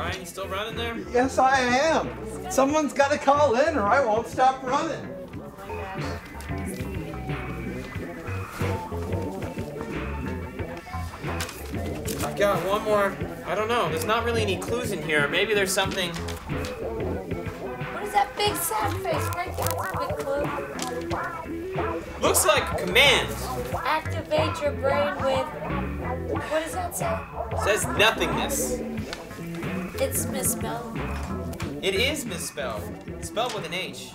Ryan, you still running there? Yes, I am. Someone's got to call in or I won't stop running. I've got one more. I don't know. There's not really any clues in here. Maybe there's something. What is that big sad face right there? That's a big clue. Looks like a command. Activate your brain with. What does that say? Says nothingness. It's misspelled. It is misspelled. Spelled with an H.